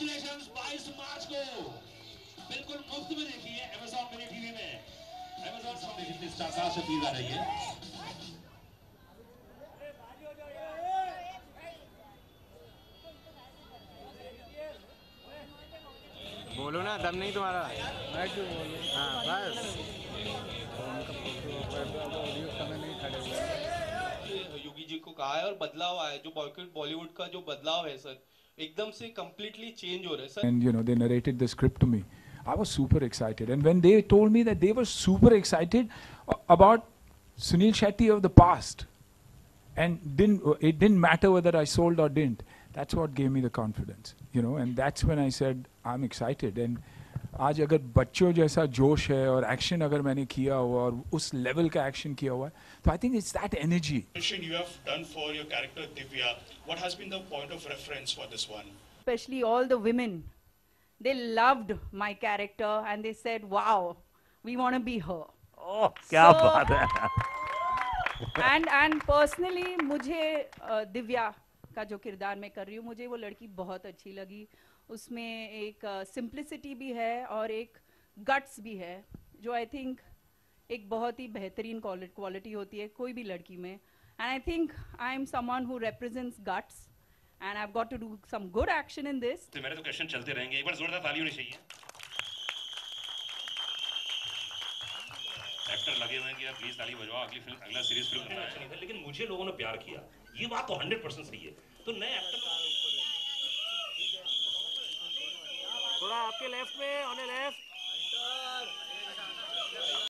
Audience 22 मार्च को। बिल्कुल मुफ़्त में देखिए Amazon मिनी टीवी में। Amazon सामने कितनी स्टार कास्ट अपील आ रही है। बोलो ना दम नहीं तुम्हारा? मैं क्यों बोलूँ? हाँ बस। नहीं खड़े हुए। योगी जी को कहा है और बदलाव आया जो बॉलीवुड का जो बदलाव है sir. एकदम से completely चेंज हो रहा है sir and you know they narrated the script to me i was super excited and when they told me that they were super excited a- about sunil shetty of the past and didn't it didn't matter whether i sold or didn't that's what gave me the confidence you know and that's when i said i'm excited and आज अगर बच्चों जैसा जोश है और action अगर मैंने किया हुआ और उस लेवल का एक्शन किया हुआ है तो I think it's that energy specially all the women they loved my character and they said wow we want to be her क्या बात है। एंड एंड पर्सनली मुझे दिव्या का जो किरदार मैं कर रही हूँ मुझे वो लड़की बहुत अच्छी लगी। उसमें एक सिंप्लिसिटी भी है और एक गट्स भी है जो आई थिंक एक बहुत ही बेहतरीन क्वालिटी होती है कोई भी लड़की में। And I think I am someone who represents guts and I have got to do some good action in this तो मेरे तो क्वेश्चन चलते रहेंगे। एक बार जोरदार ताली होनी चाहिए। एक्टर लगे हुए हैं कि यार प्लीज़ ताली बजवाओ अगली फ़िल्म अगला सीरीज़ फ़िल्म है। लेकिन मुझे लोगों ने प्यार किया। ये बात तो हंड्रेड परसेंट सही है। तो नए एक्टर थोड़ा आपके लेफ़्ट में ऑन लेफ़्ट